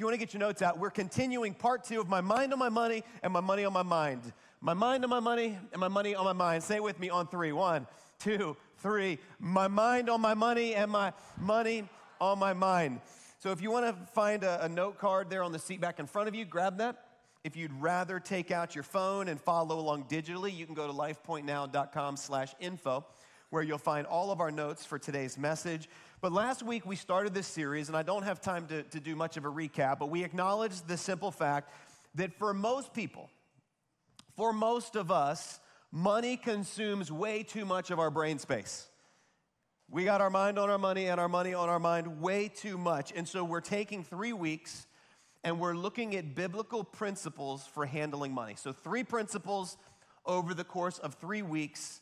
If you want to get your notes out, we're continuing part two of my mind on my money and my money on my mind. My mind on my money and my money on my mind. Say it with me on three. One, two, three. My mind on my money and my money on my mind. So if you want to find a, a note card there on the seat back in front of you, grab that. If you'd rather take out your phone and follow along digitally, you can go to lifepointnow.com slash info, where you'll find all of our notes for today's message. But last week we started this series, and I don't have time to, to do much of a recap, but we acknowledged the simple fact that for most people, for most of us, money consumes way too much of our brain space. We got our mind on our money and our money on our mind way too much. And so we're taking three weeks and we're looking at biblical principles for handling money. So, three principles over the course of three weeks.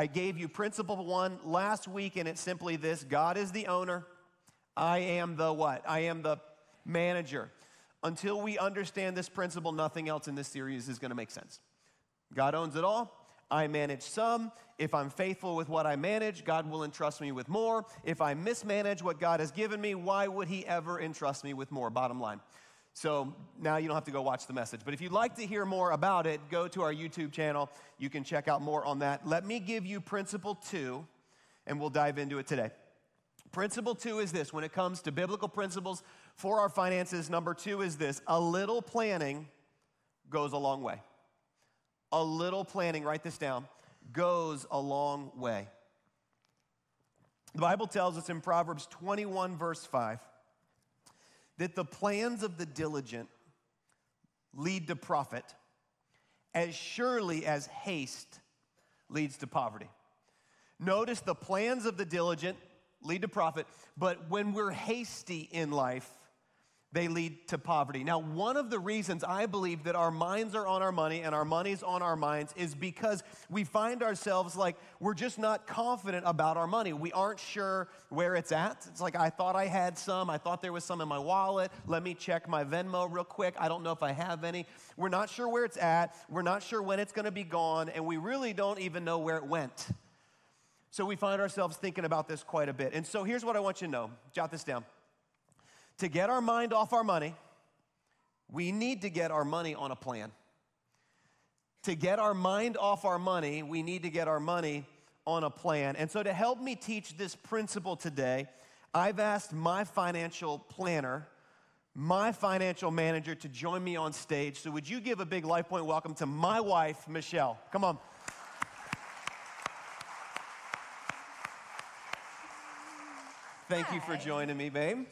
I gave you principle one last week, and it's simply this God is the owner. I am the what? I am the manager. Until we understand this principle, nothing else in this series is going to make sense. God owns it all. I manage some. If I'm faithful with what I manage, God will entrust me with more. If I mismanage what God has given me, why would He ever entrust me with more? Bottom line. So now you don't have to go watch the message. But if you'd like to hear more about it, go to our YouTube channel. You can check out more on that. Let me give you principle two, and we'll dive into it today. Principle two is this when it comes to biblical principles for our finances, number two is this a little planning goes a long way a little planning, write this down, goes a long way. The Bible tells us in Proverbs 21, verse 5, that the plans of the diligent lead to profit as surely as haste leads to poverty. Notice the plans of the diligent lead to profit, but when we're hasty in life, they lead to poverty. Now, one of the reasons I believe that our minds are on our money and our money's on our minds is because we find ourselves like we're just not confident about our money. We aren't sure where it's at. It's like, I thought I had some. I thought there was some in my wallet. Let me check my Venmo real quick. I don't know if I have any. We're not sure where it's at. We're not sure when it's going to be gone. And we really don't even know where it went. So we find ourselves thinking about this quite a bit. And so here's what I want you to know jot this down to get our mind off our money, we need to get our money on a plan. To get our mind off our money, we need to get our money on a plan. And so, to help me teach this principle today, I've asked my financial planner, my financial manager, to join me on stage. So, would you give a big LifePoint welcome to my wife, Michelle? Come on. Thank you for joining me, babe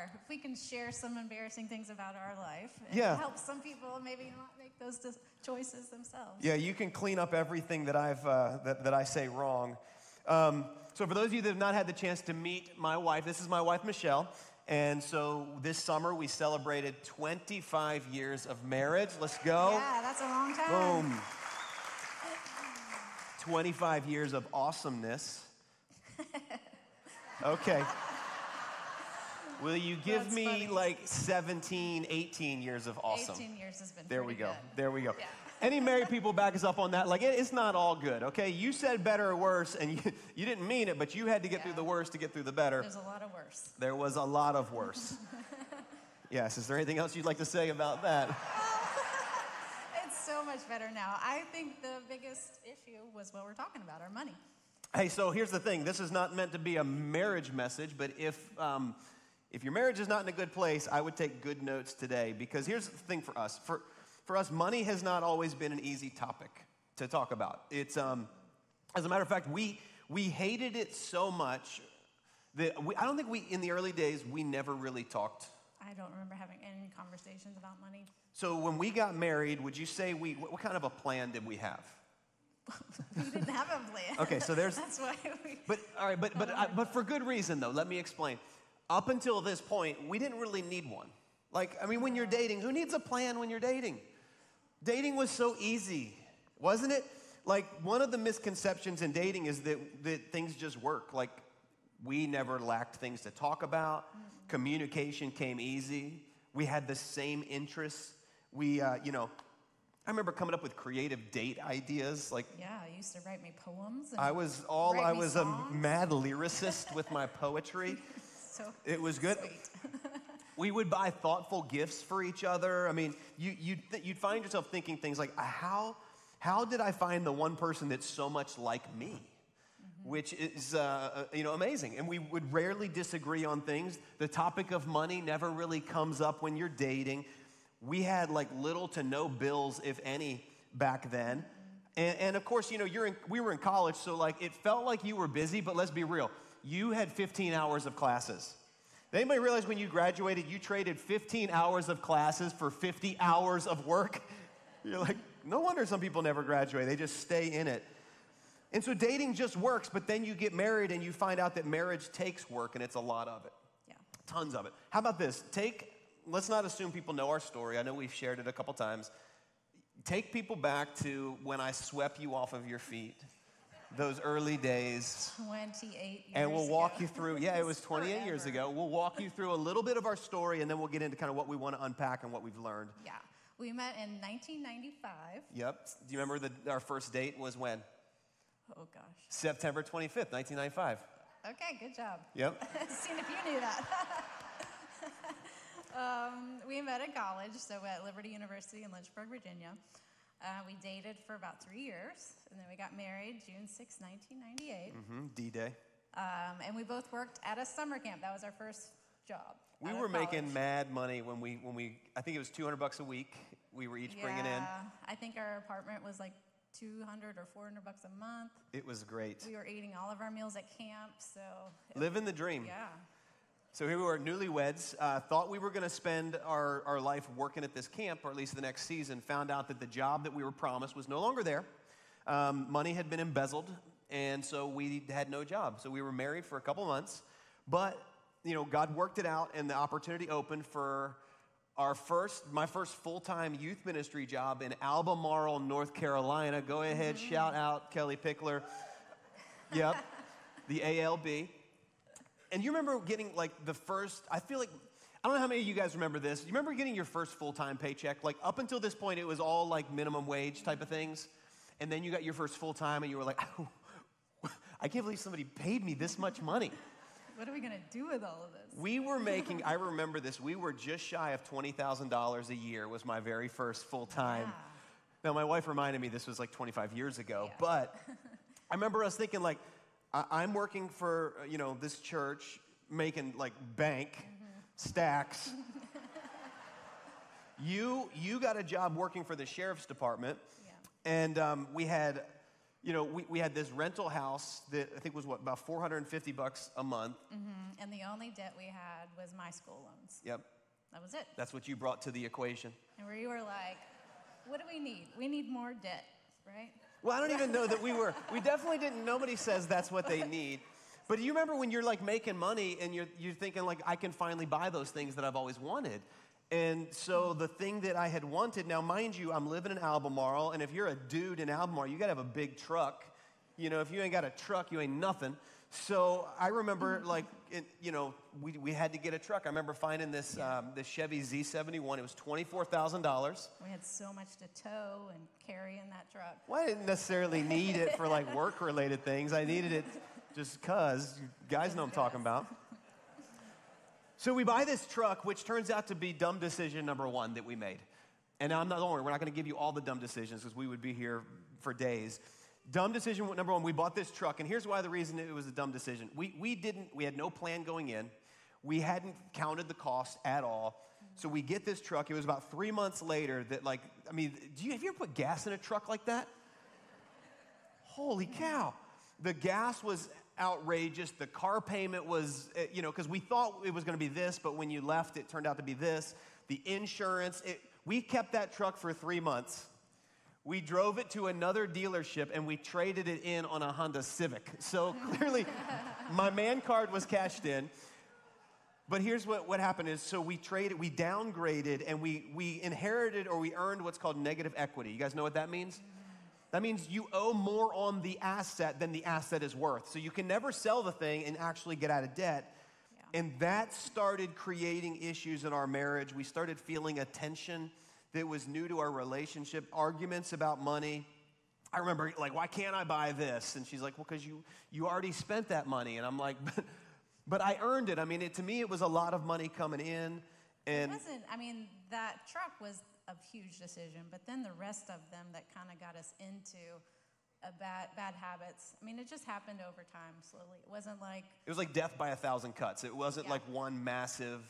sure. If we can share some embarrassing things about our life, it yeah. helps some people maybe not make those choices themselves. Yeah, you can clean up everything that, I've, uh, that, that I say wrong. Um, so, for those of you that have not had the chance to meet my wife, this is my wife, Michelle. And so this summer we celebrated 25 years of marriage. Let's go. Yeah, that's a long time. Boom. 25 years of awesomeness. Okay. Will you give That's me funny. like 17, 18 years of awesome? 18 years has been There we go. Good. There we go. Yeah. Any married people back us up on that? Like, it, it's not all good, okay? You said better or worse, and you, you didn't mean it, but you had to get yeah. through the worse to get through the better. There's a lot of worse. There was a lot of worse. yes. Is there anything else you'd like to say about that? it's so much better now. I think the biggest issue was what we're talking about our money. Hey, so here's the thing this is not meant to be a marriage message, but if. Um, if your marriage is not in a good place, I would take good notes today because here's the thing for us. For, for us, money has not always been an easy topic to talk about. It's, um, as a matter of fact, we, we hated it so much that we, I don't think we, in the early days, we never really talked. I don't remember having any conversations about money. So when we got married, would you say we, what, what kind of a plan did we have? we didn't have a plan. Okay, so there's. That's why we. But all right, but but I, but for good reason though. Let me explain up until this point, we didn't really need one. Like, I mean, when you're dating, who needs a plan when you're dating? Dating was so easy, wasn't it? Like, one of the misconceptions in dating is that, that things just work. Like, we never lacked things to talk about, communication came easy, we had the same interests. We, uh, you know, I remember coming up with creative date ideas. Like, yeah, I used to write me poems. I was all I was songs. a mad lyricist with my poetry. so it was good. We would buy thoughtful gifts for each other. I mean, you, you'd, th- you'd find yourself thinking things like, how, how did I find the one person that's so much like me? Which is, uh, uh, you know, amazing. And we would rarely disagree on things. The topic of money never really comes up when you're dating. We had like little to no bills, if any, back then. And, and of course, you know, you're in, we were in college, so like it felt like you were busy, but let's be real. You had 15 hours of classes. Did anybody realize when you graduated, you traded 15 hours of classes for 50 hours of work? You're like, no wonder some people never graduate. They just stay in it. And so dating just works, but then you get married and you find out that marriage takes work and it's a lot of it. Yeah. Tons of it. How about this? Take, let's not assume people know our story. I know we've shared it a couple times. Take people back to when I swept you off of your feet, those early days. 28 years And we'll walk ago. you through, yeah, it was It's 28 years ago. We'll walk you through a little bit of our story and then we'll get into kind of what we want to unpack and what we've learned. Yeah. We met in 1995. Yep. Do you remember that our first date was when? Oh, gosh. September 25th, 1995. Okay, good job. Yep. Seen if you knew that. um, we met at college, so at Liberty University in Lynchburg, Virginia. Uh, we dated for about three years, and then we got married June 6, 1998. hmm D Day. Um, and we both worked at a summer camp. That was our first job. We were making mad money when we, when we, I think it was 200 bucks a week we were each bringing in. Yeah, I think our apartment was like 200 or 400 bucks a month. It was great. We were eating all of our meals at camp, so Living the dream. yeah. So here we were, newlyweds, uh, thought we were going to spend our, our life working at this camp, or at least the next season. Found out that the job that we were promised was no longer there. Um, money had been embezzled, and so we had no job. So we were married for a couple months, but you know, God worked it out, and the opportunity opened for our first, my first full-time youth ministry job in Albemarle, North Carolina. Go ahead, shout out Kellie Pickler. Yep, the ALB. And you remember getting like the first, I feel like, I don't know how many of you guys remember this. You remember getting your first full time paycheck? Like up until this point, it was all like minimum wage type of things. And then you got your first full time and you were like, I can't believe somebody paid me this much money. What are we gonna do with all of this? We were making, I remember this, we were just shy of $20,000 a year, was my very first full time. Yeah. Now, my wife reminded me this was like 25 years ago, Yeah. but I remember us thinking, like, I- I'm working for, uh, you know, this church, making like bank stacks. you, you got a job working for the sheriff's department, Yeah. and um, we had, you know, we, we had this rental house that I think was what, about 450 bucks a month. Mhm. And the only debt we had was my school loans. Yep, That was it. that's what you brought to the equation. And we were like, what do we need? We need more debt, right? Well, I don't even know that we were. We definitely didn't. Nobody says that's what they need. But do you remember when you're like making money and you're, you're thinking like, I can finally buy those things that I've always wanted? And so the thing that I had wanted, now mind you, I'm living in Albemarle, and if you're a dude in Albemarle, you gotta have a big truck. You know, if you ain't got a truck, you ain't nothing. So I remember like, it, you know, we, we had to get a truck. I remember finding this, um, this Chevy Z71. It was $24,000. We had so much to tow and carry in that truck. Well, I didn't necessarily need it for like work related things. I needed it just because. You guys know I'm talking about. So we buy this truck, which turns out to be dumb decision number one that we made. And I'm not, don't worry, we're not going to give you all the dumb decisions because we would be here for days. Dumb decision number one, we bought this truck. And here's why the reason it was a dumb decision. We, we didn't, we had no plan going in. We hadn't counted the cost at all. So we get this truck. It was about three months later that, like, I mean, do you, have you ever put gas in a truck like that? Holy cow. The gas was outrageous. The car payment was, eh, you know, because we thought it was going to be this, but when you left, it turned out to be this. The insurance, it, we kept that truck for three months. We drove it to another dealership and we traded it in on a Honda Civic. So clearly, my man card was cashed in. But here's what, what happened is so we traded, we downgraded, and we, we inherited or we earned what's called negative equity. You guys know what that means? That means you owe more on the asset than the asset is worth. So you can never sell the thing and actually get out of debt. Yeah. And that started creating issues in our marriage. We started feeling a tension that was new to our relationship, arguments about money. I remember, like, why can't I buy this? And she's like, well, because you, you already spent that money. And I'm like, but, but I earned it. I mean, it, to me, it was a lot of money coming in. And it wasn't, I mean, that truck was a huge decision, but then the rest of them that kind of got us into a bad, bad habits. I mean, it just happened over time slowly. It wasn't like, it was like death by a thousand cuts. It wasn't Yeah. like one massive,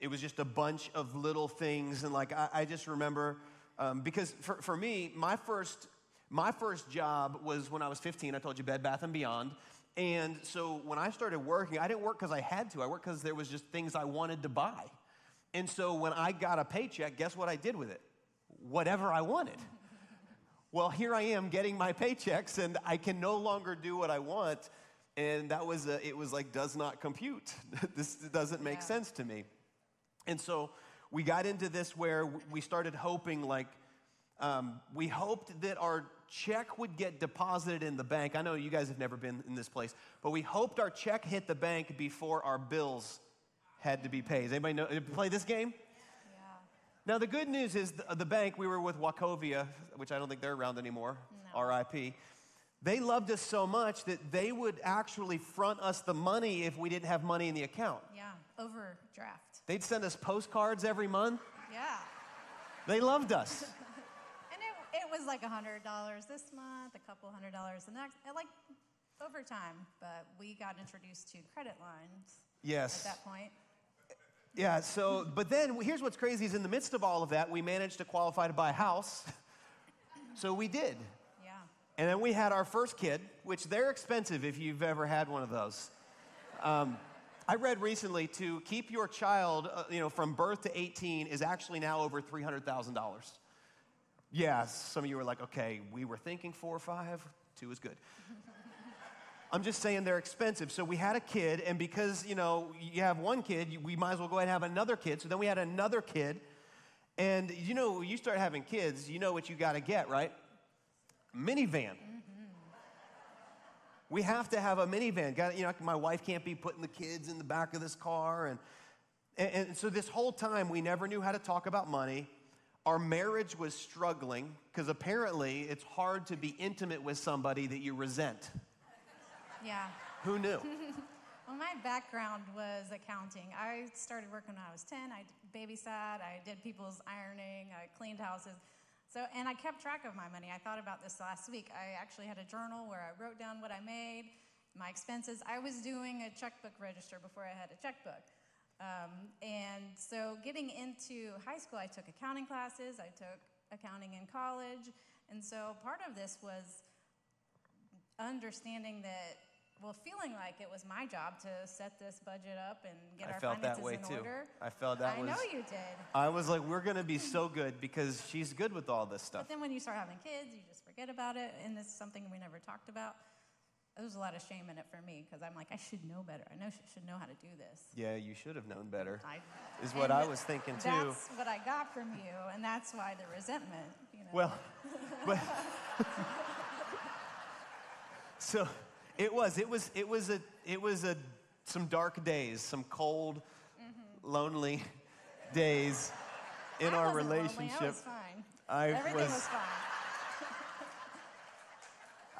it was just a bunch of little things. And like, I, I just remember, um, because for, for me, my first, my first job was when I was 15. I told you Bed Bath and Beyond. And so when I started working, I didn't work because I had to. I worked because there was just things I wanted to buy. And so when I got a paycheck, guess what I did with it? Whatever I wanted. Well, here I am getting my paychecks, and I can no longer do what I want. And that was, a, it was like, does not compute. this doesn't make Yeah. sense to me. And so we got into this where we started hoping, like, um, we hoped that our check would get deposited in the bank. I know you guys have never been in this place, but we hoped our check hit the bank before our bills had to be paid. Does anybody know, play this game? yeah, Now, the good news is the, the bank, we were with Wachovia, which I don't think they're around anymore, No. RIP. They loved us so much that they would actually front us the money if we didn't have money in the account. yeah, overdraft. They'd send us postcards every month. Yeah. They loved us. And it, it was like a hundred dollars this month, a couple hundred dollars the next, like over time. But we got introduced to credit lines Yes. at that point. Yeah, so, but then here's what's crazy is in the midst of all of that, we managed to qualify to buy a house. So we did. Yeah. And then we had our first kid, which they're expensive if you've ever had one of those. Um, I read recently to keep your child, uh, you know, from birth to 18 is actually now over $300,000. Yeah, some of you were like, okay, we were thinking four or five, two is good. I'm just saying they're expensive. So we had a kid, and because, you know, you have one kid, we might as well go ahead and have another kid. So then we had another kid. And you know, you start having kids, you know what you got to get, right? Minivan. We have to have a minivan. Got, you know, my wife can't be putting the kids in the back of this car. And, and, and so this whole time, we never knew how to talk about money. Our marriage was struggling because apparently it's hard to be intimate with somebody that you resent. Yeah. Who knew? Well, my background was accounting. I started working when I was 10. I babysat, I did people's ironing, I cleaned houses. So, and I kept track of my money. I thought about this last week. I actually had a journal where I wrote down what I made, my expenses. I was doing a checkbook register before I had a checkbook. Um, and so, getting into high school, I took accounting classes, I took accounting in college. And so, part of this was understanding that, well, feeling like it was my job to set this budget up and get I our felt that way in too. order. I felt that I was. know you did. I was like, we're gonna be so good because she's good with all this stuff. But then when you start having kids, you just forget about it, and this is something we never talked about. There's a lot of shame in it for me because I'm like, I should know better. I know she should know how to do this. Yeah, you should have known better. I, Is what I was thinking too. That's what I got from you, and that's why the resentment. You know. Well, but so it was. It was. It was a. It was a. Some dark days. Some cold, lonely days in Mm-hmm. I our wasn't lonely, relationship. I was fine. I Everything was- was, fine.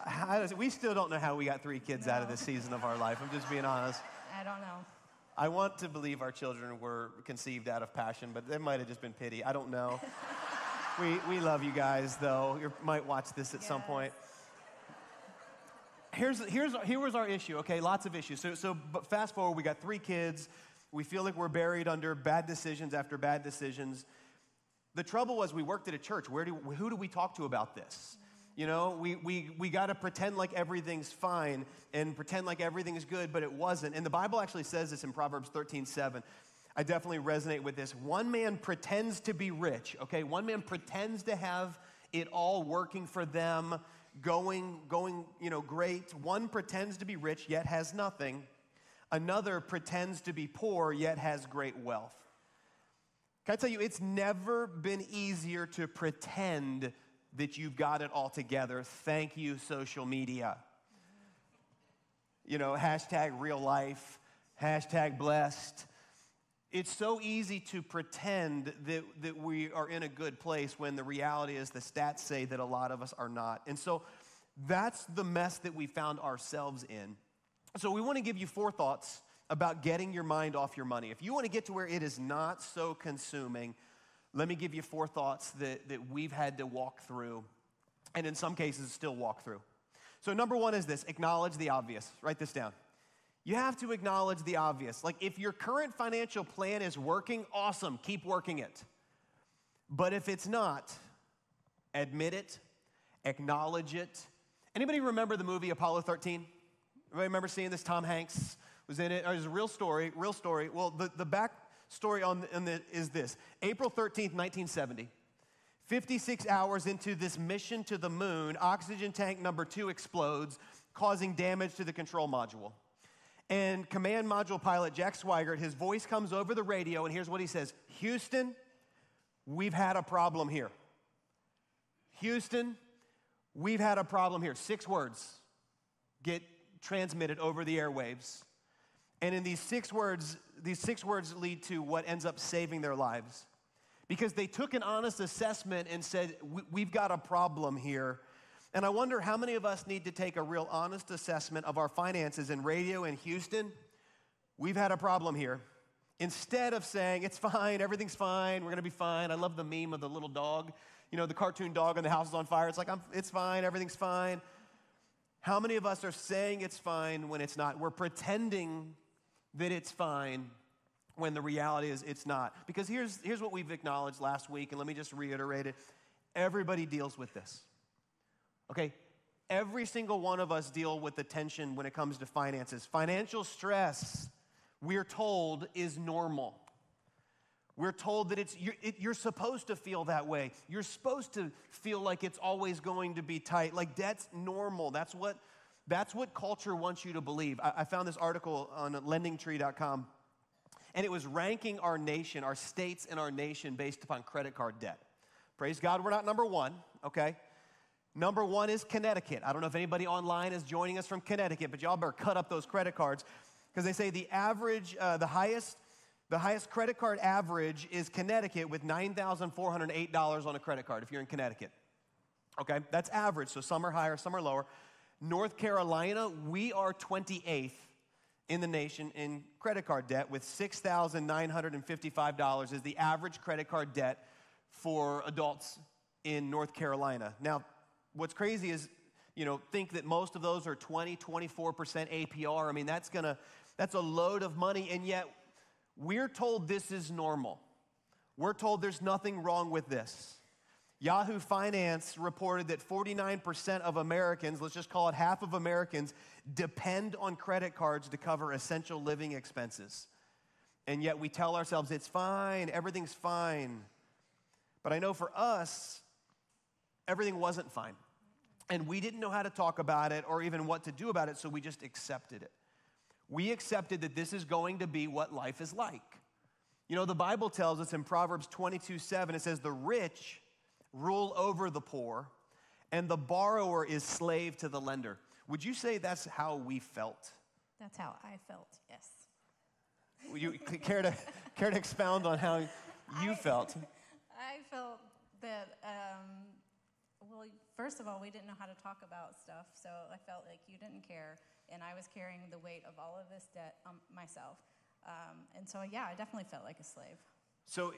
How does- we still don't know how we got three kids out of this season of our life. I'm just being honest. I don't know. I want to believe our children were conceived out of passion, but it might have just been pity. I don't know. we, we love you guys, though. You might watch this at some point. Here's, here's, here was our issue, okay? Lots of issues. So, so but fast forward, we got three kids. We feel like we're buried under bad decisions after bad decisions. The trouble was, we worked at a church. Where do, who do we talk to about this? You know, we, we, we got to pretend like everything's fine and pretend like everything's good, but it wasn't. And the Bible actually says this in Proverbs 13 7. I definitely resonate with this. One man pretends to be rich, okay? One man pretends to have it all working for them, going, going, you know, great. One pretends to be rich, yet has nothing. Another pretends to be poor, yet has great wealth. Can I tell you, it's never been easier to pretend that you've got it all together. Thank you, social media. You know, hashtag real life, hashtag blessed. It's so easy to pretend that, that we are in a good place when the reality is the stats say that a lot of us are not. And so that's the mess that we found ourselves in. So we want to give you four thoughts about getting your mind off your money. If you want to get to where it is not so consuming, let me give you four thoughts that, that we've had to walk through, and in some cases, still walk through. So, number one is this acknowledge the obvious. Write this down. You have to acknowledge the obvious. Like, if your current financial plan is working, awesome, keep working it. But if it's not, admit it, acknowledge it. Anybody remember the movie Apollo 13? Everybody remember seeing this? Tom Hanks was in it. It was a real story, real story. Well, the, the back story on, on the, is this April 13th, 1970. 56 hours into this mission to the moon, oxygen tank number two explodes, causing damage to the control module. And command module pilot Jack Swigert, his voice comes over the radio, and here's what he says Houston, we've had a problem here. Houston, we've had a problem here. Six words get transmitted over the airwaves. And in these six words, these six words lead to what ends up saving their lives. Because they took an honest assessment and said, We've got a problem here. And I wonder how many of us need to take a real honest assessment of our finances in radio in Houston. We've had a problem here. Instead of saying, It's fine, everything's fine, we're gonna be fine. I love the meme of the little dog, you know, the cartoon dog and the house is on fire. It's like, It's fine, everything's fine. How many of us are saying it's fine when it's not? We're pretending that it's fine when the reality is it's not. Because here's, here's what we've acknowledged last week, and let me just reiterate it. Everybody deals with this. Okay? Every single one of us deal with the tension when it comes to finances. Financial stress, we're told, is normal. We're told that it's, you're, supposed to feel that way. You're supposed to feel like it's always going to be tight. Like that's normal. That's what, that's what culture wants you to believe. I found this article on lendingtree.com, and it was ranking our nation, our states and our nation based upon credit card debt. Praise God, we're not number one, okay? Number one is Connecticut. I don't know if anybody online is joining us from Connecticut, but y'all better cut up those credit cards because they say the average, uh, the highest, the highest credit card average is Connecticut with $9,408 on a credit card if you're in Connecticut. Okay, that's average, so some are higher, some are lower. North Carolina, we are 28th in the nation in credit card debt with $6,955 is the average credit card debt for adults in North Carolina. Now, what's crazy is, you know, think that most of those are 20, 24% APR. I mean, that's gonna, that's a load of money, and yet we're told this is normal. We're told there's nothing wrong with this. Yahoo Finance reported that 49% of Americans, let's just call it half of Americans, depend on credit cards to cover essential living expenses. And yet we tell ourselves it's fine, everything's fine. But I know for us, everything wasn't fine. And we didn't know how to talk about it or even what to do about it, so we just accepted it. We accepted that this is going to be what life is like. You know, the Bible tells us in Proverbs 22 7, it says, The rich rule over the poor, and the borrower is slave to the lender. Would you say that's how we felt? That's how I felt, yes. Would you care to, care to expound on how you I, felt? I felt that, um, well, first of all, we didn't know how to talk about stuff, so I felt like you didn't care, and I was carrying the weight of all of this debt um, myself. Um, and so, yeah, I definitely felt like a slave. So,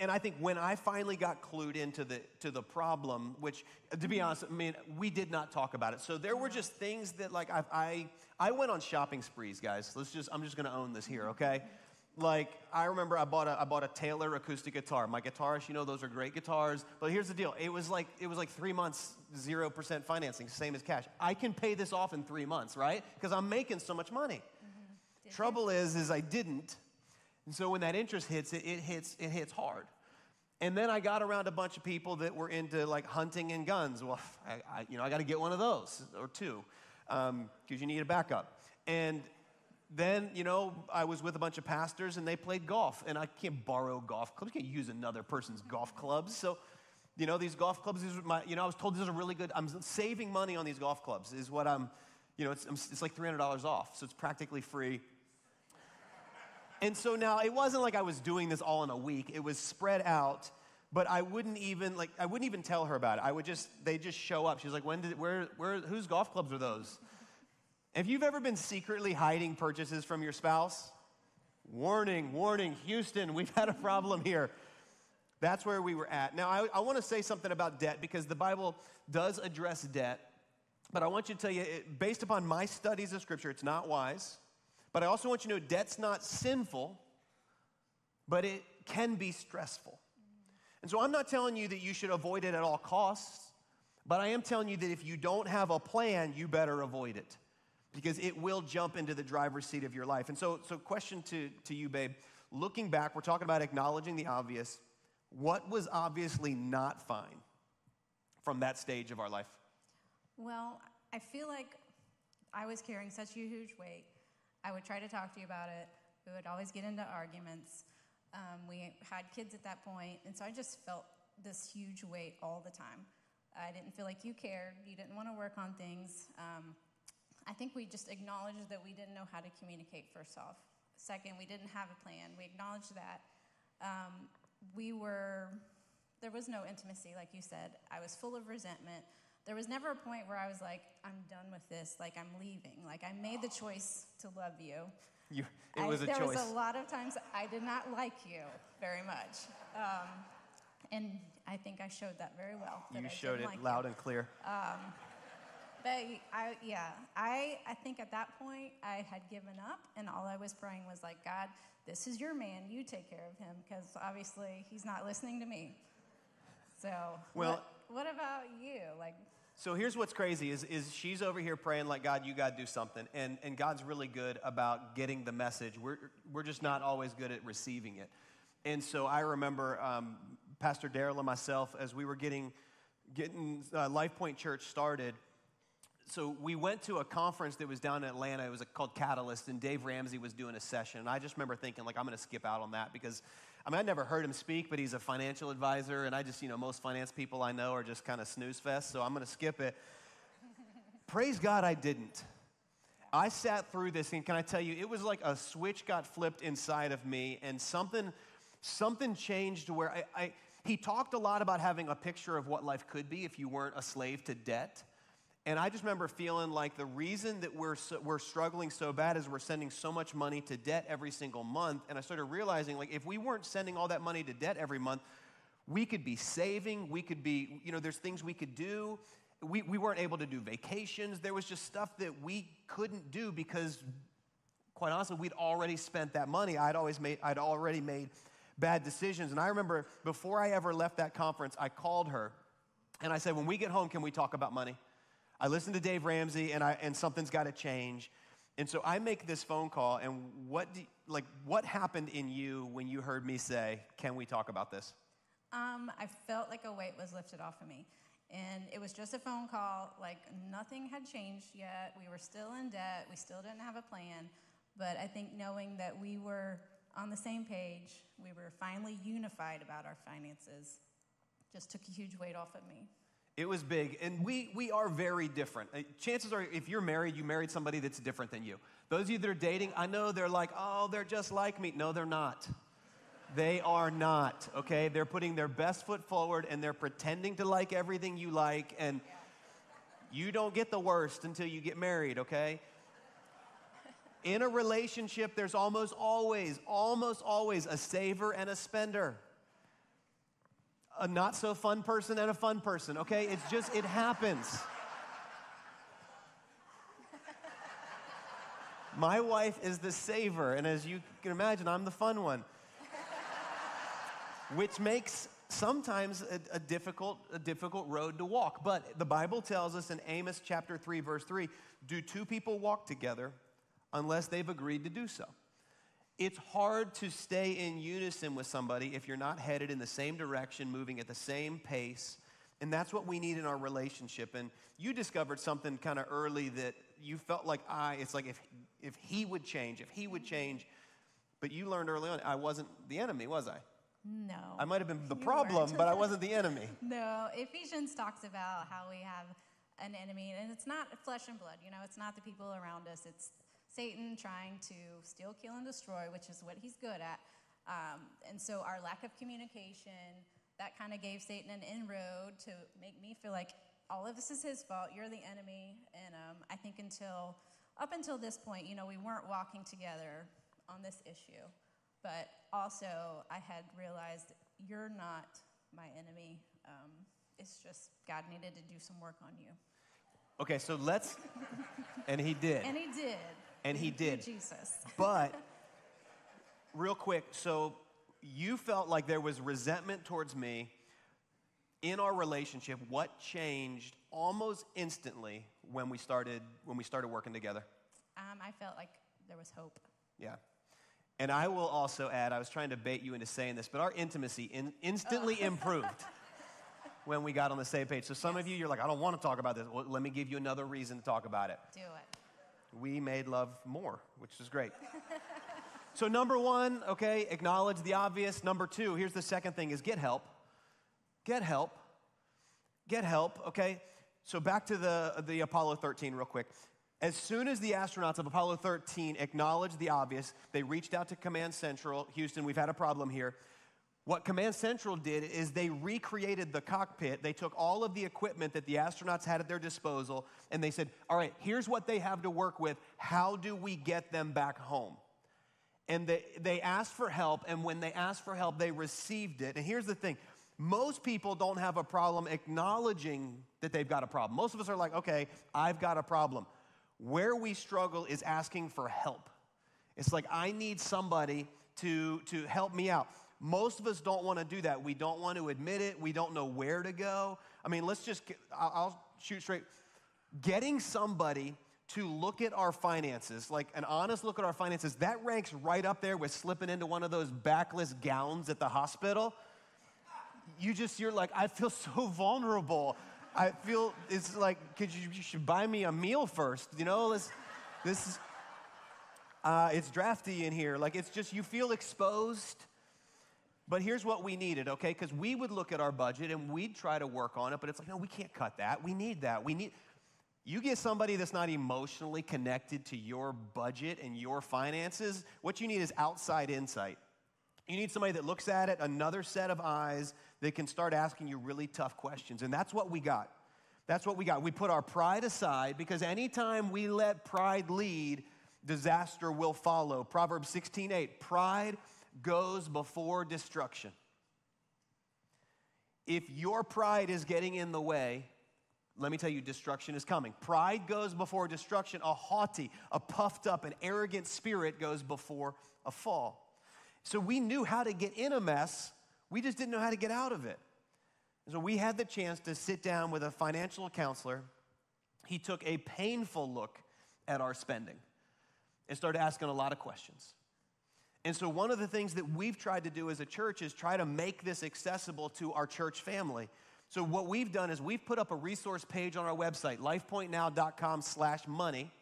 and I think when I finally got clued into the to the problem, which to be honest, I mean, we did not talk about it. So there were just things that like I I, I went on shopping sprees, guys. Let's just I'm just gonna own this here, okay? Like I remember I bought a I bought a Taylor acoustic guitar. My guitarists, you know, those are great guitars. But here's the deal: it was like it was like three months, zero percent financing, same as cash. I can pay this off in three months, right? Because I'm making so much money. Mm-hmm. Trouble is, is I didn't and so when that interest hits, it, it hits it hits hard. And then I got around a bunch of people that were into like hunting and guns. Well, I, I you know, I got to get one of those or two because um, you need a backup. And then, you know, I was with a bunch of pastors and they played golf. And I can't borrow golf clubs, I can't use another person's golf clubs. So, you know, these golf clubs, these my, you know, I was told these are really good. I'm saving money on these golf clubs, is what I'm, you know, it's, it's like $300 off. So it's practically free. And so now it wasn't like I was doing this all in a week. It was spread out, but I wouldn't even like I wouldn't even tell her about it. I would just they just show up. She's like, "When did where where whose golf clubs are those?" If you've ever been secretly hiding purchases from your spouse, warning, warning, Houston, we've had a problem here. That's where we were at. Now, I, I want to say something about debt because the Bible does address debt, but I want you to tell you, it, based upon my studies of Scripture, it's not wise. But I also want you to know debt's not sinful, but it can be stressful. And so I'm not telling you that you should avoid it at all costs, but I am telling you that if you don't have a plan, you better avoid it because it will jump into the driver's seat of your life. And so, so question to, to you, babe. Looking back, we're talking about acknowledging the obvious. What was obviously not fine from that stage of our life? Well, I feel like I was carrying such a huge weight. I would try to talk to you about it. We would always get into arguments. Um, we had kids at that point, and so I just felt this huge weight all the time. I didn't feel like you cared. You didn't want to work on things. Um, I think we just acknowledged that we didn't know how to communicate, first off. Second, we didn't have a plan. We acknowledged that. Um, we were, there was no intimacy, like you said. I was full of resentment. There was never a point where I was like, I'm done with this, like I'm leaving. Like I made the choice to love you. You, it was I, a there choice. was a lot of times I did not like you very much. Um, and I think I showed that very well. that you I showed it like you. loud and clear. But I, yeah, I, I think at that point I had given up, and all I was praying was like, God, this is your man. You take care of him, because obviously he's not listening to me. So, Well- what, what about you? Like, So here's what's crazy is, is she's over here praying like, God, you got to do something. And, and God's really good about getting the message. We're, we're just not always good at receiving it. And so I remember um, Pastor Daryl and myself, as we were getting, getting uh, Life Point Church started, so we went to a conference that was down in Atlanta. It was called Catalyst, and Dave Ramsey was doing a session. And I just remember thinking, like, I'm going to skip out on that because, I mean, I never heard him speak, but he's a financial advisor, and I just, you know, most finance people I know are just kind of snooze fest, so I'm going to skip it. Praise God, I didn't. I sat through this, and can I tell you, it was like a switch got flipped inside of me, and something, something changed where I, I he talked a lot about having a picture of what life could be if you weren't a slave to debt. And I just remember feeling like the reason that we're, so, we're struggling so bad is we're sending so much money to debt every single month. And I started realizing, like, if we weren't sending all that money to debt every month, we could be saving, we could be, you know, there's things we could do. We, we weren't able to do vacations. There was just stuff that we couldn't do because, quite honestly, we'd already spent that money. I'd always made, I'd already made bad decisions. And I remember before I ever left that conference, I called her and I said, when we get home, can we talk about money? I listened to Dave Ramsey, and, I, and something's got to change. And so I make this phone call, and what, do, like, what happened in you when you heard me say, Can we talk about this? um, I felt like a weight was lifted off of me. And it was just a phone call, like nothing had changed yet. We were still in debt, we still didn't have a plan. But I think knowing that we were on the same page, we were finally unified about our finances, just took a huge weight off of me. It was big, and we, we are very different. Uh, Chances are, if you're married, you married somebody that's different than you. Those of you that are dating, I know they're like, oh, they're just like me. No, they're not. They are not, okay? They're putting their best foot forward and they're pretending to like everything you like, and you don't get the worst until you get married, okay? In a relationship, there's almost always, almost always a saver and a spender a not so fun person and a fun person, okay? It's just, it happens. My wife is the saver, and as you can imagine, I'm the fun one. Which makes sometimes a, a, difficult, a difficult road to walk. But the Bible tells us in Amos chapter 3, verse 3 do two people walk together unless they've agreed to do so? It's hard to stay in unison with somebody if you're not headed in the same direction, moving at the same pace. And that's what we need in our relationship. And you discovered something kind of early that you felt like I, it's like if, if he would change, if he would change. But you learned early on, I wasn't the enemy, was I? No. I might have been the problem, but I wasn't the enemy. No, Ephesians talks about how we have an enemy, and it's not flesh and blood. You know, it's not the people around us. It's Satan trying to steal, kill, and destroy, which is what he's good at. Um, and so our lack of communication, that kind of gave Satan an inroad to make me feel like all of this is his fault. You're the enemy. And um, I think until up until this point, you know, we weren't walking together on this issue. But also, I had realized you're not my enemy. Um, it's just God needed to do some work on you. Okay, so let's, and he did. And he did. And he did. Jesus. But, real quick, so you felt like there was resentment towards me in our relationship. What changed almost instantly when we started when we started working together? Um, I felt like there was hope. Yeah. And I will also add, I was trying to bait you into saying this, but our intimacy in, instantly improved when we got on the same page. So some of you, you're like, I don't want to talk about this. Well, let me give you another reason to talk about it. Do it. We made love more, which is great. so number one, okay, acknowledge the obvious. Number two, here's the second thing is get help. Get help. Get help, okay? So back to the, the Apollo 13 real quick. As soon as the astronauts of Apollo 13 acknowledged the obvious, they reached out to Command Central. Houston, we've had a problem here. What Command Central did is they recreated the cockpit. They took all of the equipment that the astronauts had at their disposal and they said, All right, here's what they have to work with. How do we get them back home? And they, they asked for help, and when they asked for help, they received it. And here's the thing most people don't have a problem acknowledging that they've got a problem. Most of us are like, Okay, I've got a problem. Where we struggle is asking for help. It's like, I need somebody to, to help me out. Most of us don't want to do that. We don't want to admit it. We don't know where to go. I mean, let's just—I'll I'll shoot straight. Getting somebody to look at our finances, like an honest look at our finances, that ranks right up there with slipping into one of those backless gowns at the hospital. You just, you're like, I feel so vulnerable. I feel it's like, could you, you should buy me a meal first, you know? This, this is, uh, it's drafty in here. Like, it's just, you feel exposed. But here's what we needed, okay? Because we would look at our budget and we'd try to work on it, but it's like, no, we can't cut that. We need that. We need, you get somebody that's not emotionally connected to your budget and your finances, what you need is outside insight. You need somebody that looks at it, another set of eyes that can start asking you really tough questions. And that's what we got. That's what we got. We put our pride aside because anytime we let pride lead, disaster will follow. Proverbs 16:8, pride goes before destruction. If your pride is getting in the way, let me tell you, destruction is coming. Pride goes before destruction. A haughty, a puffed up, an arrogant spirit goes before a fall. So we knew how to get in a mess, we just didn't know how to get out of it. So we had the chance to sit down with a financial counselor. He took a painful look at our spending and started asking a lot of questions. And so, one of the things that we've tried to do as a church is try to make this accessible to our church family. So, what we've done is we've put up a resource page on our website, lifepointnow.com slash money.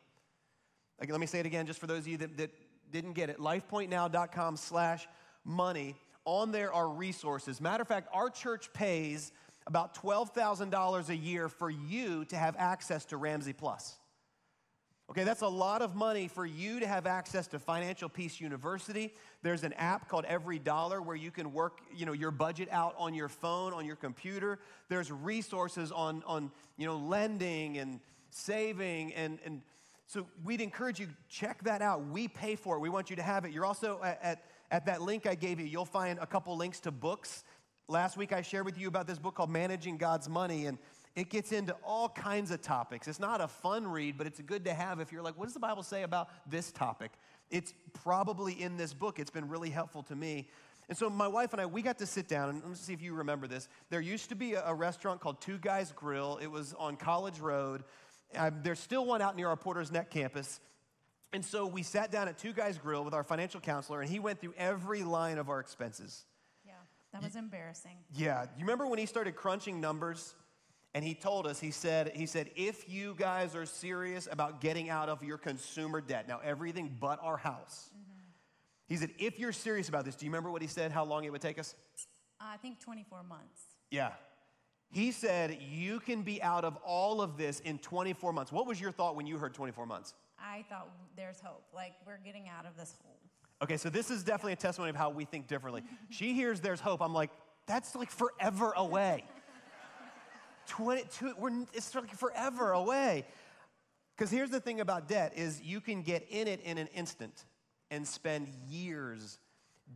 Like, let me say it again just for those of you that, that didn't get it lifepointnow.com slash money. On there are resources. Matter of fact, our church pays about $12,000 a year for you to have access to Ramsey Plus. Okay, that's a lot of money for you to have access to Financial Peace University. There's an app called Every Dollar where you can work, you know, your budget out on your phone, on your computer. There's resources on, on you know, lending and saving and, and so we'd encourage you check that out. We pay for it. We want you to have it. You're also at, at, at that link I gave you. You'll find a couple links to books. Last week I shared with you about this book called Managing God's Money and it gets into all kinds of topics. It's not a fun read, but it's good to have if you're like, what does the Bible say about this topic? It's probably in this book. It's been really helpful to me. And so my wife and I, we got to sit down, and let me see if you remember this. There used to be a, a restaurant called Two Guys Grill. It was on College Road. Um, there's still one out near our Porter's Neck campus. And so we sat down at Two Guys Grill with our financial counselor, and he went through every line of our expenses. Yeah, that was embarrassing. Yeah. You remember when he started crunching numbers? And he told us, he said, he said, if you guys are serious about getting out of your consumer debt, now everything but our house. Mm-hmm. He said, if you're serious about this, do you remember what he said, how long it would take us? Uh, I think 24 months. Yeah. He said, you can be out of all of this in 24 months. What was your thought when you heard 24 months? I thought there's hope. Like we're getting out of this hole. Okay, so this is definitely a testimony of how we think differently. she hears there's hope. I'm like, that's like forever away. 22, we're, it's like forever away. Because here's the thing about debt is you can get in it in an instant and spend years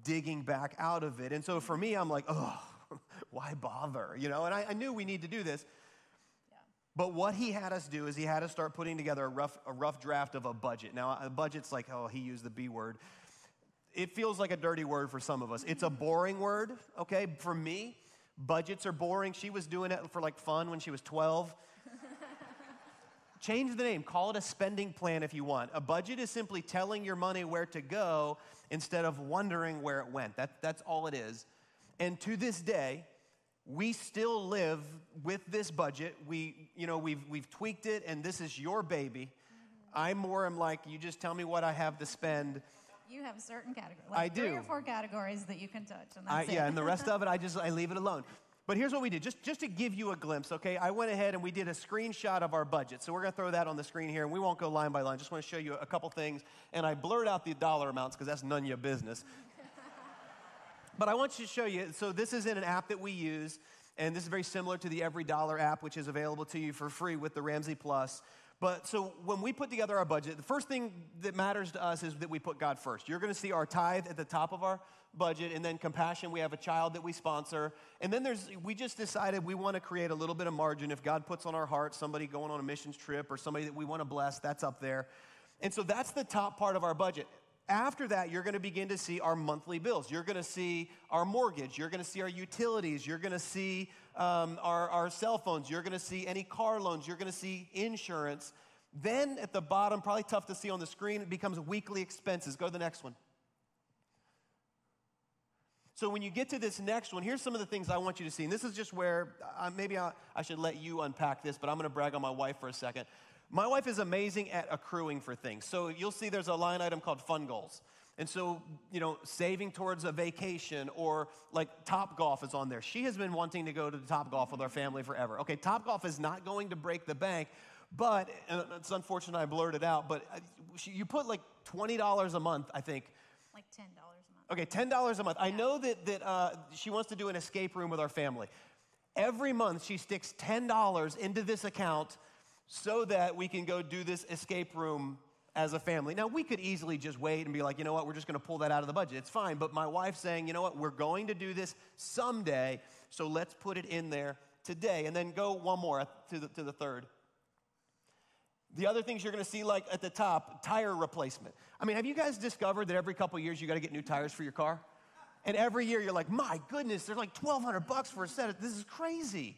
digging back out of it. And so for me, I'm like, oh, why bother? You know, and I, I knew we need to do this. But what he had us do is he had us start putting together a rough, a rough draft of a budget. Now, a budget's like, oh, he used the B word. It feels like a dirty word for some of us. It's a boring word, okay? For me, budgets are boring. She was doing it for like fun when she was 12. Change the name, call it a spending plan if you want. A budget is simply telling your money where to go instead of wondering where it went. That, that's all it is. And to this day, we still live with this budget. We, you know, we've, we've tweaked it, and this is your baby. I more am like, you just tell me what I have to spend. You have certain categories. Like I Three do. or four categories that you can touch, and I, it. yeah, and the rest of it, I just I leave it alone. But here's what we did, just, just to give you a glimpse, okay? I went ahead and we did a screenshot of our budget. So we're gonna throw that on the screen here, and we won't go line by line. Just wanna show you a couple things. And I blurred out the dollar amounts because that's none of your business. but I want you to show you, so this is in an app that we use, and this is very similar to the EveryDollar app, which is available to you for free with the Ramsey Plus. But so when we put together our budget, the first thing that matters to us is that we put God first. You're going to see our tithe at the top of our budget, and then compassion. We have a child that we sponsor, and then there's. We just decided we want to create a little bit of margin. If God puts on our heart somebody going on a missions trip or somebody that we want to bless, that's up there. And so that's the top part of our budget. After that, you're going to begin to see our monthly bills. You're going to see our mortgage. You're going to see our utilities. You're going to see um, our, our cell phones. You're going to see any car loans. You're going to see insurance. Then at the bottom, probably tough to see on the screen, it becomes weekly expenses. Go to the next one. So when you get to this next one, here's some of the things I want you to see. And this is just where uh, maybe I, I should let you unpack this, but I'm going to brag on my wife for a second. My wife is amazing at accruing for things. So you'll see there's a line item called fun goals. And so, you know, saving towards a vacation or like Top Golf is on there. She has been wanting to go to Top Golf with our family forever. Okay, Top Golf is not going to break the bank, but it's unfortunate I blurted out, but uh, you put like $20 a month, I think, like ten dollars a month. Okay, ten dollars a month. I know that that uh, she wants to do an escape room with our family. Every month, she sticks ten dollars into this account so that we can go do this escape room as a family. Now, we could easily just wait and be like, you know what, we're just going to pull that out of the budget. It's fine. But my wife's saying, you know what, we're going to do this someday, so let's put it in there today. And then go one more uh, to the, to the third. The other things you're going to see, like at the top, tire replacement. I mean, have you guys discovered that every couple years you got to get new tires for your car? And every year you're like, my goodness, they're like 1,200 bucks for a set. Of, this is crazy.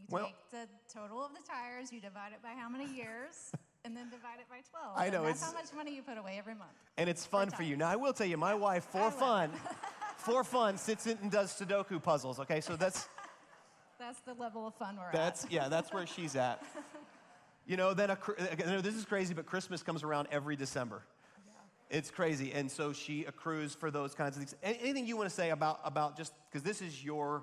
You Well- take the total of the tires, you divide it by how many years, and then divide it by 12. I know, that's it's- how much money you put away every month. And it's fun for you. Now, I will tell you, my wife, for fun, for fun, sits in and does Sudoku puzzles. Okay, so that's That's the level of fun we're that's at. yeah, that's where she's at. You know, then a, I know this is crazy, but Christmas comes around every December. It's crazy, and so she accrues for those kinds of things. Anything you want to say about about just because this is your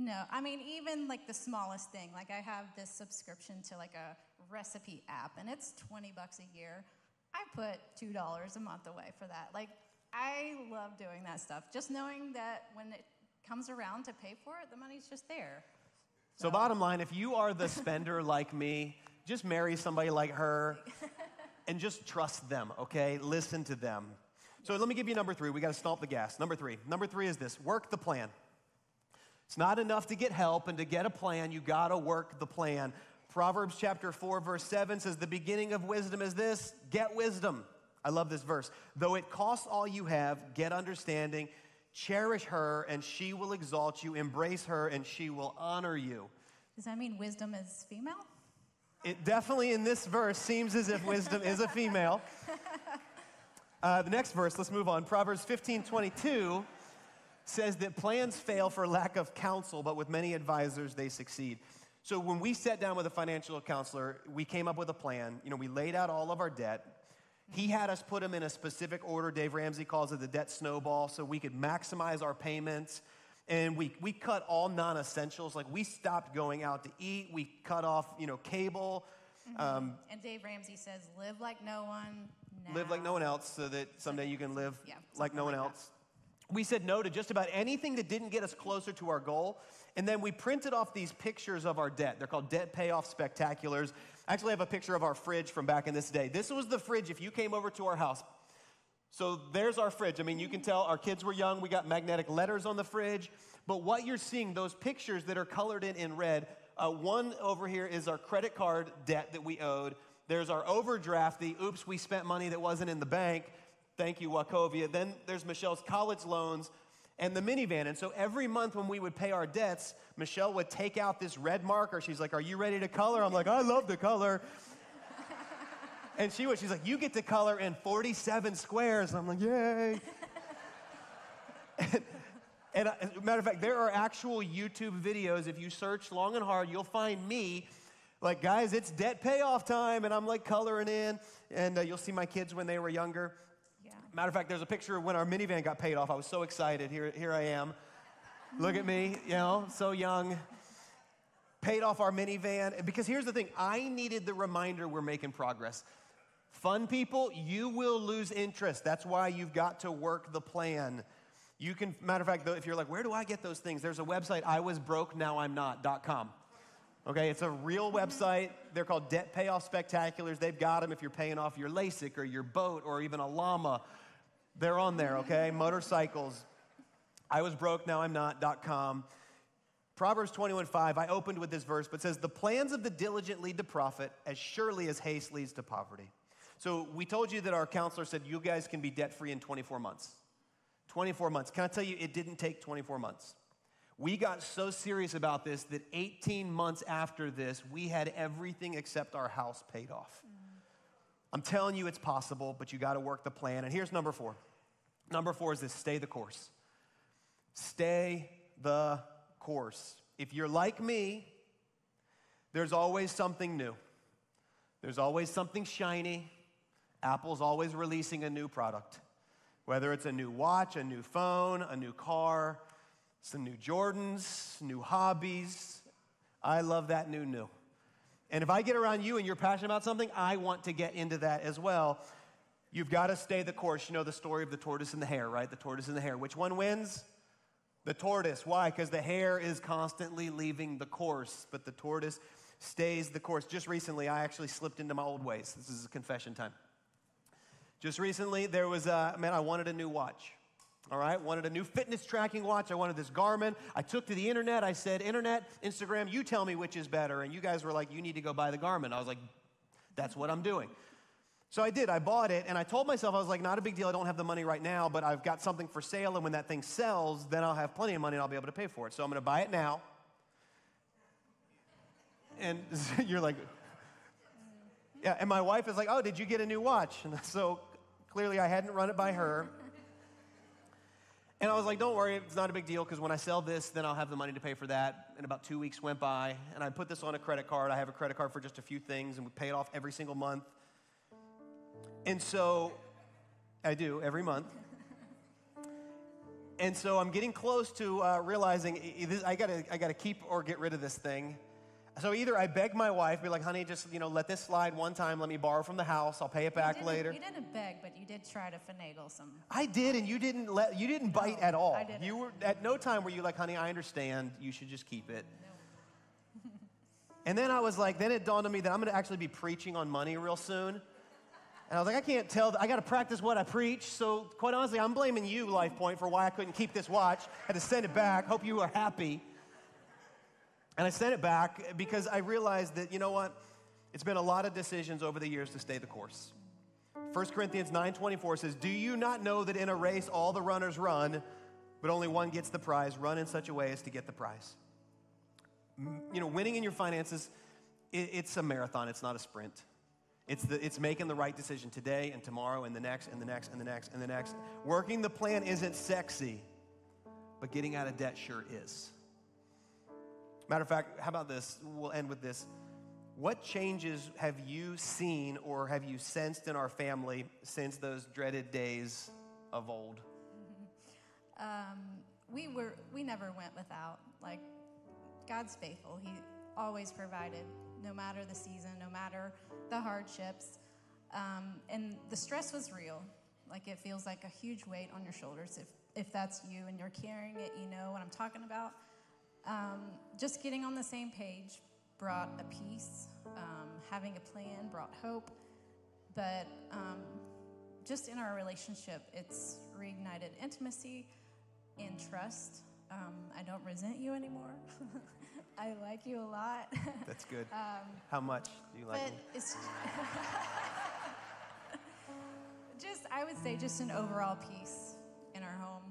No, I mean, even like the smallest thing. Like, I have this subscription to like a recipe app, and it's 20 bucks a year. I put $2 a month away for that. Like, I love doing that stuff. Just knowing that when it comes around to pay for it, the money's just there. So, bottom line, if you are the spender like me, just marry somebody like her and just trust them, okay? Listen to them. So, let me give you number three. We got to stomp the gas. Number three. Number three is this work the plan. It's not enough to get help and to get a plan, you got to work the plan. Proverbs chapter 4, verse 7 says, The beginning of wisdom is this get wisdom. I love this verse. Though it costs all you have, get understanding. Cherish her, and she will exalt you. Embrace her, and she will honor you. Does that mean wisdom is female? It definitely in this verse seems as if wisdom is a female. Uh, the next verse, let's move on. Proverbs 15 22 says that plans fail for lack of counsel, but with many advisors they succeed. So when we sat down with a financial counselor, we came up with a plan. You know, we laid out all of our debt. He had us put them in a specific order. Dave Ramsey calls it the debt snowball, so we could maximize our payments. And we, we cut all non essentials. Like we stopped going out to eat. We cut off, you know, cable. Um, And Dave Ramsey says, live like no one. Now. live like no one else so that someday you can live Yeah, like no one like else. We said no to just about anything that didn't get us closer to our goal. And then we printed off these pictures of our debt. They're called debt payoff spectaculars. Actually, I actually have a picture of our fridge from back in this day. This was the fridge if you came over to our house. So there's our fridge. I mean, you can tell our kids were young. We got magnetic letters on the fridge. But what you're seeing, those pictures that are colored in in red, uh, one over here is our credit card debt that we owed. There's our overdraft, the oops, we spent money that wasn't in the bank. Thank you, Wachovia. Then there's Michelle's college loans and the minivan. And so every month when we would pay our debts, Michelle would take out this red marker. She's like, Are you ready to color? I'm like, I love the color. and she was, she's like, You get to color in 47 squares. I'm like, Yay. and, and as a matter of fact, there are actual YouTube videos. If you search long and hard, you'll find me like, guys, it's debt payoff time. And I'm like coloring in. And uh, you'll see my kids when they were younger. Yeah. Matter of fact, there's a picture of when our minivan got paid off. I was so excited. Here, here I am. Look at me, you know, so young. Paid off our minivan. Because here's the thing I needed the reminder we're making progress. Fun people, you will lose interest. That's why you've got to work the plan. You can, matter of fact, though, if you're like, where do I get those things? There's a website, I was broke, now I'm not.com. Okay, it's a real website. They're called Debt Payoff Spectaculars. They've got them if you're paying off your LASIK or your boat or even a llama. They're on there, okay? Motorcycles. I was broke, now I'm not.com. Proverbs 21 5, I opened with this verse, but says, The plans of the diligent lead to profit as surely as haste leads to poverty. So we told you that our counselor said you guys can be debt free in 24 months. 24 months. Can I tell you, it didn't take 24 months. We got so serious about this that 18 months after this, we had everything except our house paid off. I'm telling you it's possible, but you got to work the plan. And here's number four. Number four is this stay the course. Stay the course. If you're like me, there's always something new. There's always something shiny. Apple's always releasing a new product. Whether it's a new watch, a new phone, a new car, some new Jordans, new hobbies. I love that new, new. And if I get around you and you're passionate about something, I want to get into that as well. You've got to stay the course. You know the story of the tortoise and the hare, right? The tortoise and the hare. Which one wins? The tortoise. Why? Because the hare is constantly leaving the course, but the tortoise stays the course. Just recently, I actually slipped into my old ways. This is a confession time. Just recently, there was a man, I wanted a new watch. All right, wanted a new fitness tracking watch. I wanted this Garmin. I took to the internet. I said, Internet, Instagram, you tell me which is better. And you guys were like, You need to go buy the Garmin. I was like, That's what I'm doing. So I did. I bought it, and I told myself, I was like, Not a big deal. I don't have the money right now, but I've got something for sale. And when that thing sells, then I'll have plenty of money and I'll be able to pay for it. So I'm going to buy it now. And you're like, Yeah. And my wife is like, Oh, did you get a new watch? And so clearly I hadn't run it by her. And I was like, don't worry, it's not a big deal because when I sell this, then I'll have the money to pay for that. And about two weeks went by, and I put this on a credit card. I have a credit card for just a few things, and we pay it off every single month. And so I do every month. And so I'm getting close to uh, realizing I gotta, I gotta keep or get rid of this thing. So either I beg my wife, be like, honey, just you know, let this slide one time. Let me borrow from the house. I'll pay it back you later. You didn't beg, but you did try to finagle some. I did, and you didn't let you didn't bite No, at all. I didn't. You were at no time were you like, honey, I understand. You should just keep it. No. And then I was like, then it dawned on me that I'm going to actually be preaching on money real soon. And I was like, I can't tell. I got to practice what I preach. So quite honestly, I'm blaming you, Lifepoint, for why I couldn't keep this watch. I had to send it back. Hope you are happy. And I sent it back because I realized that, you know what? It's been a lot of decisions over the years to stay the course. 1 Corinthians 9:24 says, "Do you not know that in a race all the runners run, but only one gets the prize? Run in such a way as to get the prize." You know, winning in your finances, it's a marathon, it's not a sprint. It's, the, it's making the right decision today and tomorrow and the next and the next and the next and the next. Working the plan isn't sexy, but getting out of debt sure is. Matter of fact, how about this? We'll end with this. What changes have you seen or have you sensed in our family since those dreaded days of old? Um, we were we never went without. Like God's faithful. He always provided, no matter the season, no matter the hardships. Um, and the stress was real. Like it feels like a huge weight on your shoulders. If if that's you and you're carrying it, you know what I'm talking about. Um, just getting on the same page, brought a peace. Um, having a plan brought hope. But um, just in our relationship, it's reignited intimacy and trust. Um, I don't resent you anymore. I like you a lot. That's good. How much do you like but me? it's just, I would say, just an overall peace in our home,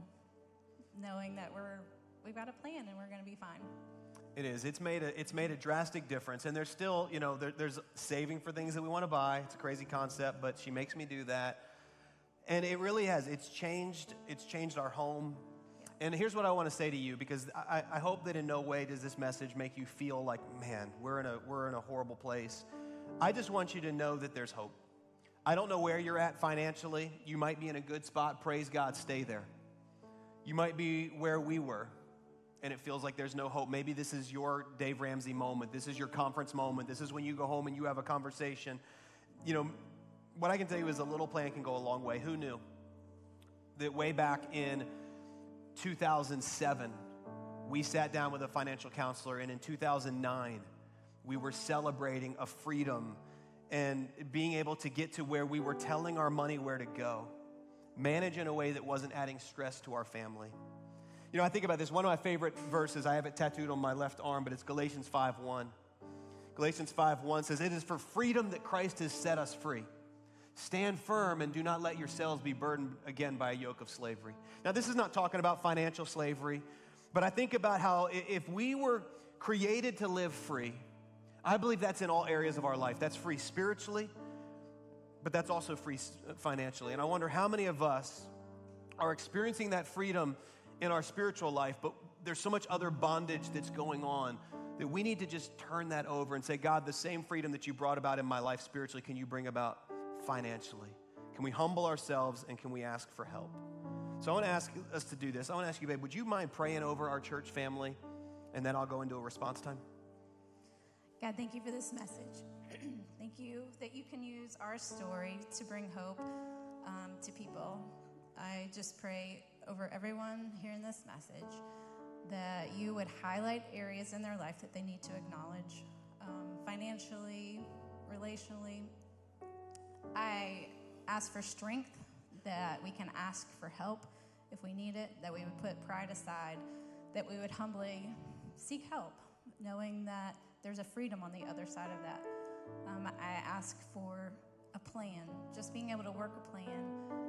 knowing that we're we've got a plan and we're going to be fine. It is. It's made a, it's made a drastic difference. And there's still, you know, there, there's saving for things that we want to buy. It's a crazy concept, but she makes me do that. And it really has. It's changed, it's changed our home. And here's what I want to say to you, because I, I hope that in no way does this message make you feel like, man, we're in, a, we're in a horrible place. I just want you to know that there's hope. I don't know where you're at financially. You might be in a good spot. Praise God, stay there. You might be where we were, and it feels like there's no hope. Maybe this is your Dave Ramsey moment. This is your conference moment. This is when you go home and you have a conversation. You know, what I can tell you is a little plan can go a long way. Who knew that way back in 2007, we sat down with a financial counselor, and in 2009, we were celebrating a freedom and being able to get to where we were telling our money where to go, manage in a way that wasn't adding stress to our family. You know, I think about this. One of my favorite verses, I have it tattooed on my left arm, but it's Galatians 5:1. Galatians 5:1 says, "It is for freedom that Christ has set us free. Stand firm and do not let yourselves be burdened again by a yoke of slavery." Now, this is not talking about financial slavery, but I think about how if we were created to live free, I believe that's in all areas of our life. That's free spiritually, but that's also free financially. And I wonder how many of us are experiencing that freedom in our spiritual life, but there's so much other bondage that's going on that we need to just turn that over and say, God, the same freedom that you brought about in my life spiritually, can you bring about financially? Can we humble ourselves and can we ask for help? So I want to ask us to do this. I want to ask you, babe, would you mind praying over our church family? And then I'll go into a response time. God, thank you for this message. thank you that you can use our story to bring hope um, to people. I just pray over everyone hearing this message that you would highlight areas in their life that they need to acknowledge um, financially, relationally. I ask for strength that we can ask for help if we need it, that we would put pride aside, that we would humbly seek help, knowing that there's a freedom on the other side of that. Um, I ask for a plan, just being able to work a plan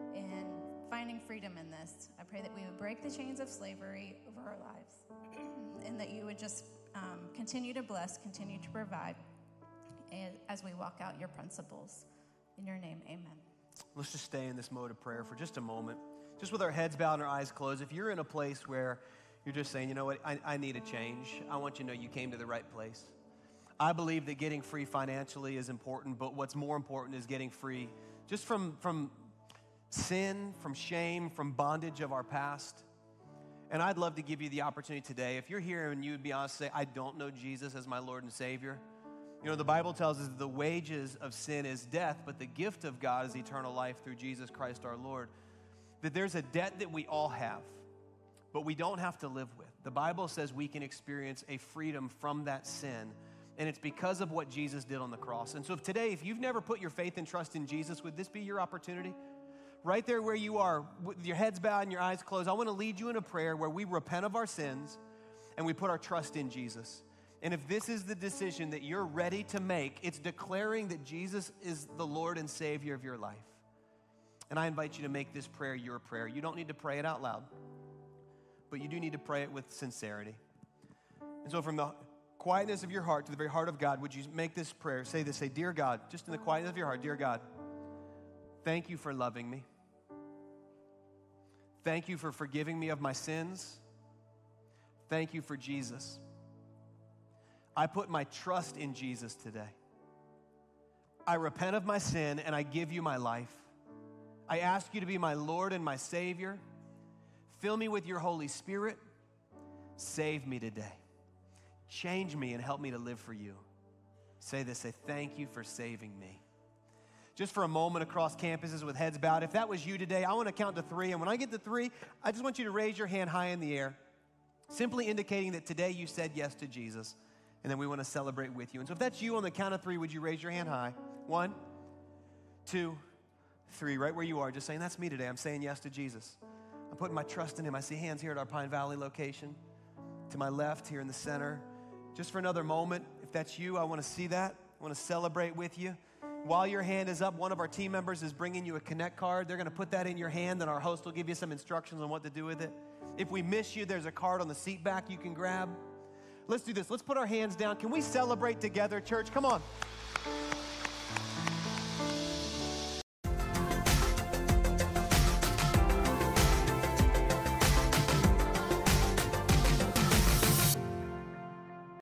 finding freedom in this. I pray that we would break the chains of slavery over our lives and that you would just um, continue to bless, continue to provide as we walk out your principles. In your name, amen. Let's just stay in this mode of prayer for just a moment. Just with our heads bowed and our eyes closed. If you're in a place where you're just saying, you know what, I, I need a change, I want you to know you came to the right place. I believe that getting free financially is important, but what's more important is getting free just from, from sin, from shame, from bondage of our past. And I'd love to give you the opportunity today. If you're here and you would be honest, say, I don't know Jesus as my Lord and Savior. You know, the Bible tells us that the wages of sin is death, but the gift of God is eternal life through Jesus Christ our Lord. That there's a debt that we all have, but we don't have to live with. The Bible says we can experience a freedom from that sin, and it's because of what Jesus did on the cross. And so, if today, if you've never put your faith and trust in Jesus, would this be your opportunity? Right there where you are, with your heads bowed and your eyes closed, I want to lead you in a prayer where we repent of our sins and we put our trust in Jesus. And if this is the decision that you're ready to make, it's declaring that Jesus is the Lord and Savior of your life. And I invite you to make this prayer your prayer. You don't need to pray it out loud, but you do need to pray it with sincerity. And so, from the quietness of your heart to the very heart of God, would you make this prayer? Say this, say, Dear God, just in the quietness of your heart, Dear God, thank you for loving me. Thank you for forgiving me of my sins. Thank you for Jesus. I put my trust in Jesus today. I repent of my sin and I give you my life. I ask you to be my Lord and my Savior. Fill me with your Holy Spirit. Save me today. Change me and help me to live for you. Say this say, Thank you for saving me. Just for a moment across campuses with heads bowed. If that was you today, I want to count to three. And when I get to three, I just want you to raise your hand high in the air, simply indicating that today you said yes to Jesus. and then we want to celebrate with you. And so if that's you on the count of three, would you raise your hand high? One, two, three, right where you are, just saying, That's me today. I'm saying yes to Jesus. I'm putting my trust in Him. I see hands here at our Pine Valley location. To my left, here in the center. Just for another moment, if that's you, I want to see that. I want to celebrate with you. While your hand is up, one of our team members is bringing you a Connect card. They're going to put that in your hand, and our host will give you some instructions on what to do with it. If we miss you, there's a card on the seat back you can grab. Let's do this. Let's put our hands down. Can we celebrate together, church? Come on.